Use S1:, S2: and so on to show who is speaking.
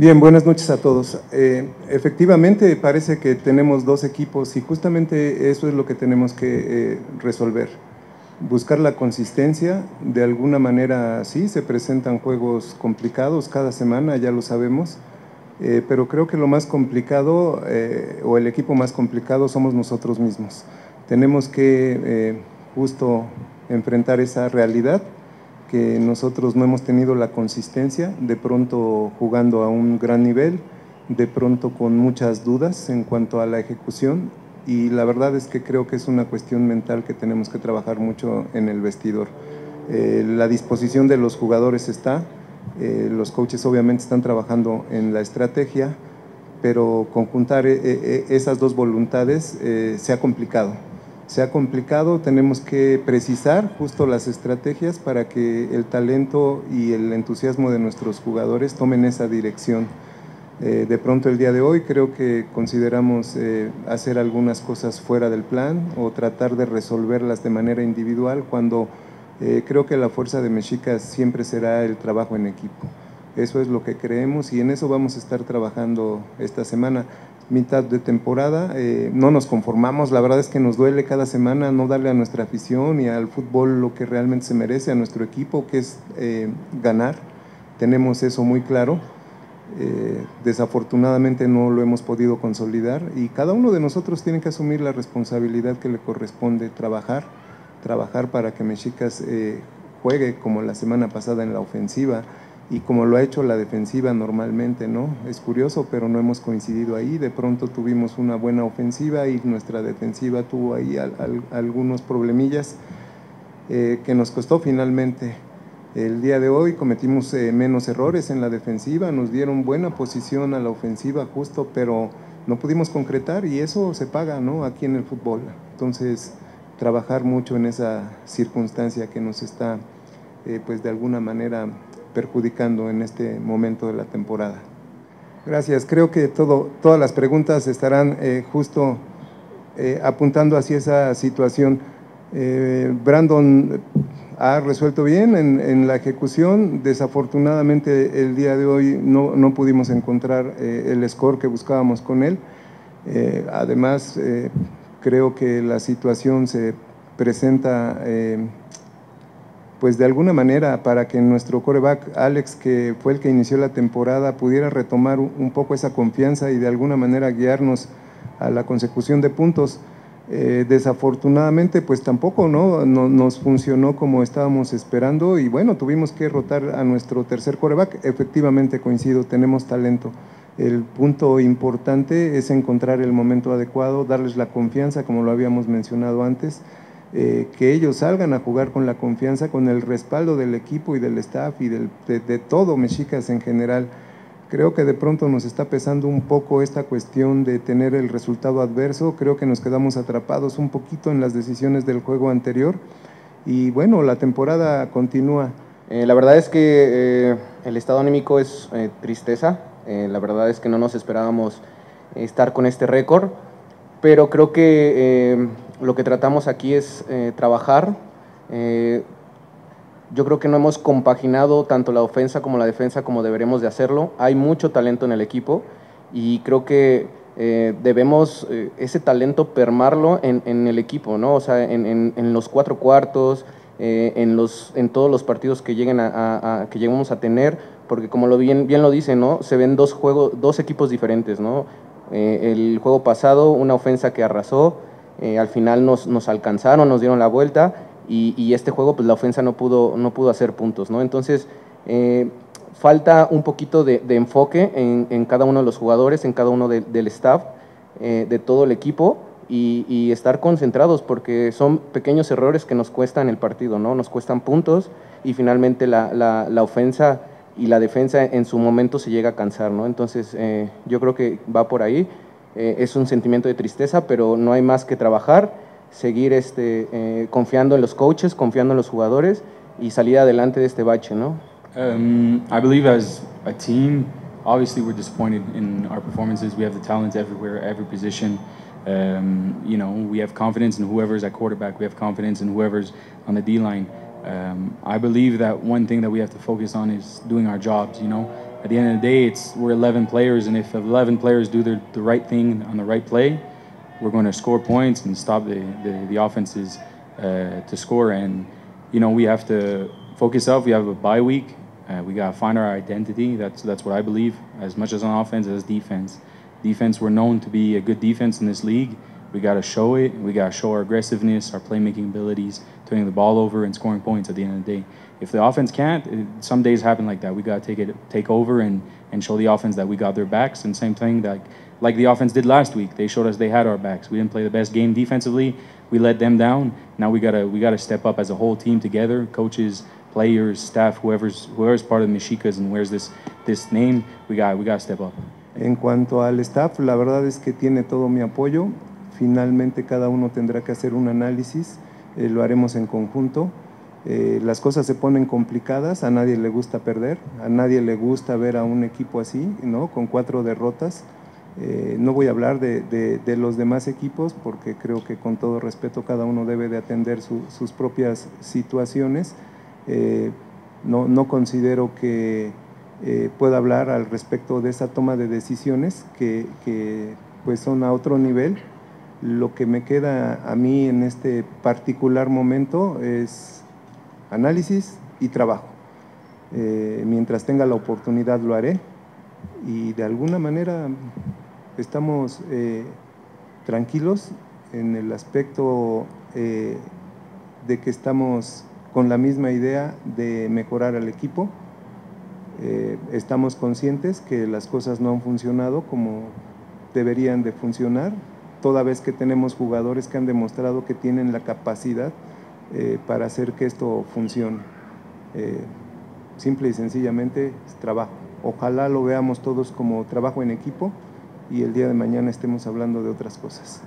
S1: Bien, buenas noches a todos. Eh, efectivamente, parece que tenemos dos equipos y justamente eso es lo que tenemos que eh, resolver. Buscar la consistencia, de alguna manera sí, se presentan juegos complicados cada semana, ya lo sabemos, eh, pero creo que lo más complicado o el equipo más complicado somos nosotros mismos. Tenemos que justo enfrentar esa realidad que nosotros no hemos tenido la consistencia, de pronto jugando a un gran nivel, de pronto con muchas dudas en cuanto a la ejecución y la verdad es que creo que es una cuestión mental que tenemos que trabajar mucho en el vestidor. Eh, la disposición de los jugadores está, eh, los coaches obviamente están trabajando en la estrategia, pero conjuntar eh, esas dos voluntades se ha complicado se ha complicado, tenemos que precisar justo las estrategias para que el talento y el entusiasmo de nuestros jugadores tomen esa dirección. Eh, de pronto el día de hoy creo que consideramos eh, hacer algunas cosas fuera del plan o tratar de resolverlas de manera individual cuando eh, creo que la fuerza de Mexicas siempre será el trabajo en equipo. Eso es lo que creemos y en eso vamos a estar trabajando esta semana mitad de temporada. Eh, no nos conformamos, la verdad es que nos duele cada semana no darle a nuestra afición y al fútbol lo que realmente se merece, a nuestro equipo, que es eh, ganar. Tenemos eso muy claro. Eh, desafortunadamente no lo hemos podido consolidar y cada uno de nosotros tiene que asumir la responsabilidad que le corresponde trabajar, trabajar para que Mexicas juegue como la semana pasada en la ofensiva, y como lo ha hecho la defensiva normalmente, ¿no? Es curioso, pero no hemos coincidido ahí. De pronto tuvimos una buena ofensiva y nuestra defensiva tuvo ahí algunos problemillas eh, que nos costó finalmente. El día de hoy cometimos eh, menos errores en la defensiva, nos dieron buena posición a la ofensiva justo, pero no pudimos concretar y eso se paga, ¿no? Aquí en el fútbol. Entonces, trabajar mucho en esa circunstancia que nos está, eh, pues de alguna manera perjudicando en este momento de la temporada. Gracias. Creo que todo, todas las preguntas estarán eh, justo eh, apuntando hacia esa situación. Eh, Brandon ha resuelto bien en, la ejecución. Desafortunadamente el día de hoy no, no pudimos encontrar el score que buscábamos con él. además, creo que la situación se presenta pues de alguna manera para que nuestro coreback Alex, que fue el que inició la temporada, pudiera retomar un poco esa confianza y de alguna manera guiarnos a la consecución de puntos. Eh, desafortunadamente, pues tampoco ¿no? nos funcionó como estábamos esperando y bueno, tuvimos que rotar a nuestro tercer coreback. Efectivamente, coincido, tenemos talento. El punto importante es encontrar el momento adecuado, darles la confianza, como lo habíamos mencionado antes, eh, que ellos salgan a jugar con la confianza, con el respaldo del equipo y del staff y de, todo Mexicas en general. Creo que de pronto nos está pesando un poco esta cuestión de tener el resultado adverso. Creo que nos quedamos atrapados un poquito en las decisiones del juego anterior. Y bueno, la temporada continúa.
S2: Eh, la verdad es que eh, el estado anímico es tristeza. la verdad es que no nos esperábamos estar con este récord. Pero creo que lo que tratamos aquí es eh, trabajar. Eh, yo creo que no hemos compaginado tanto la ofensa como la defensa como deberemos de hacerlo. Hay mucho talento en el equipo y creo que eh, debemos ese talento permarlo en, el equipo, ¿no? O sea, en, los cuatro cuartos, en, los, en todos los partidos que lleguen a, que lleguemos a tener, porque como lo bien, bien lo dice, ¿no? Se ven dos, juegos, dos equipos diferentes, ¿no? el juego pasado, una ofensa que arrasó, eh, al final nos, nos, alcanzaron, nos dieron la vuelta y, este juego pues la ofensa no pudo, no pudo hacer puntos, ¿no? Entonces eh, falta un poquito de, enfoque en, cada uno de los jugadores, en cada uno del staff, eh, de todo el equipo y, y, estar concentrados porque son pequeños errores que nos cuestan el partido, ¿no? Nos cuestan puntos y finalmente la, la, la ofensa y la defensa en su momento se llega a cansar, ¿no? Entonces yo creo que va por ahí. Eh, es un sentimiento de tristeza, pero no hay más que trabajar, seguir este, eh, confiando en los coaches, confiando en los jugadores y salir adelante de este bache, ¿no?
S3: Um, I believe as a team, obviously we're disappointed in our performances. We have the talent everywhere, every position. Um, you know, we have confidence in whoever's at quarterback. We have confidence in whoever's on the D line. Um, I believe that one thing that we have to focus on is doing our jobs. You know, at the end of the day, it's we're 11 players, and if 11 players do the, the right thing on the right play, we're going to score points and stop the, the, the offenses uh, to score. And, you know, we have to focus up. We have a bye week. Uh, we got to find our identity. That's, that's what I believe, as much as on offense as defense. Defense, we're known to be a good defense in this league. We got to show it. We got to show our aggressiveness, our playmaking abilities, turning the ball over and scoring points at the end of the day. If the offense can't, it, some days happen like that. We got to take it, take over, and, and show the offense that we got their backs. And same thing that like the offense did last week. They showed us they had our backs. We didn't play the best game defensively. We let them down. Now we gotta we gotta step up as a whole team together, coaches, players, staff, whoever's whoever's part of Mexicas and wears this this name. We got we gotta step up.
S1: En cuanto al staff, la verdad es que tiene todo mi apoyo. Finalmente cada uno tendrá que hacer un análisis. Eh, lo haremos en conjunto. Eh, las cosas se ponen complicadas, a nadie le gusta perder, a nadie le gusta ver a un equipo así, ¿no? con cuatro derrotas. Eh, no voy a hablar de, los demás equipos porque creo que con todo respeto cada uno debe de atender su, sus propias situaciones. No, considero que pueda hablar al respecto de esa toma de decisiones que, que, pues son a otro nivel. Lo que me queda a mí en este particular momento es análisis y trabajo. mientras tenga la oportunidad lo haré y de alguna manera estamos eh, tranquilos en el aspecto eh, de que estamos con la misma idea de mejorar al equipo. Eh, estamos conscientes que las cosas no han funcionado como deberían de funcionar, toda vez que tenemos jugadores que han demostrado que tienen la capacidad eh, para hacer que esto funcione. Eh, simple y sencillamente es trabajo. Ojalá lo veamos todos como trabajo en equipo y el día de mañana estemos hablando de otras cosas.